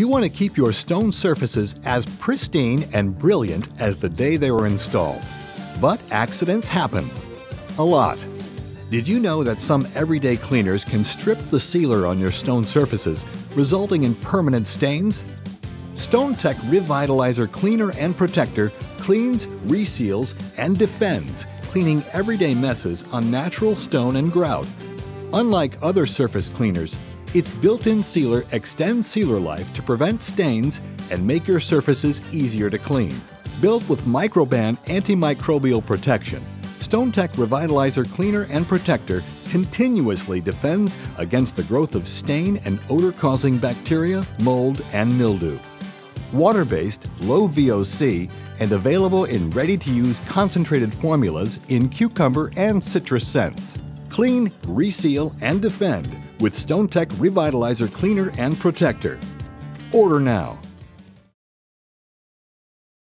You want to keep your stone surfaces as pristine and brilliant as the day they were installed. But accidents happen. A lot. Did you know that some everyday cleaners can strip the sealer on your stone surfaces, resulting in permanent stains? StoneTech Revitalizer Cleaner and Protector cleans, reseals, and defends, cleaning everyday messes on natural stone and grout. Unlike other surface cleaners, its built in sealer extends sealer life to prevent stains and make your surfaces easier to clean. Built with Microban antimicrobial protection, StoneTech Revitalizer Cleaner and Protector continuously defends against the growth of stain and odor causing bacteria, mold, and mildew. Water based, low VOC, and available in ready to use concentrated formulas in cucumber and citrus scents. Clean, reseal, and defend with StoneTech Revitalizer Cleaner and Protector. Order now